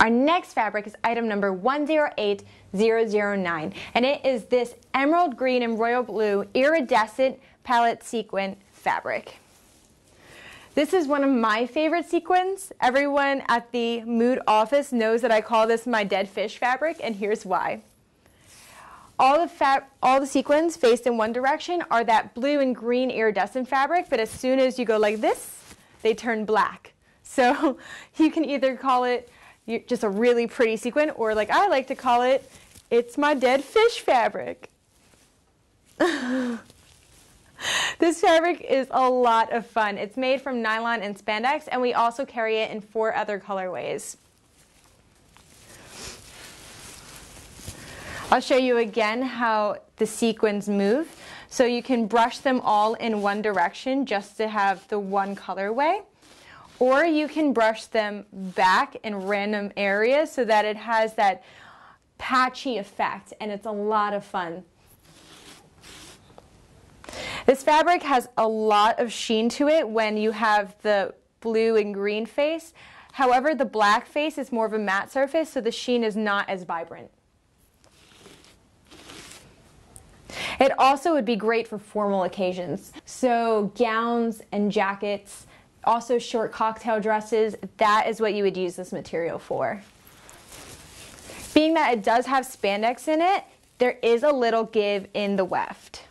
Our next fabric is item number 108009, and it is this emerald green and royal blue iridescent paillette sequin fabric. This is one of my favorite sequins. Everyone at the Mood office knows that I call this my dead fish fabric, and here's why. All the, all the sequins faced in one direction are that blue and green iridescent fabric, but as soon as you go like this, they turn black. So you can either call it just a really pretty sequin, or like I like to call it, it's my dead fish fabric. this fabric is a lot of fun. It's made from nylon and spandex, and we also carry it in four other colorways. I'll show you again how the sequins move. So you can brush them all in one direction just to have the one colorway or you can brush them back in random areas so that it has that patchy effect and it's a lot of fun. This fabric has a lot of sheen to it when you have the blue and green face. However, the black face is more of a matte surface, so the sheen is not as vibrant. It also would be great for formal occasions. So gowns and jackets, also short cocktail dresses, that is what you would use this material for. Being that it does have spandex in it, there is a little give in the weft.